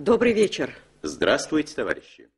Добрый вечер. Здравствуйте, товарищи.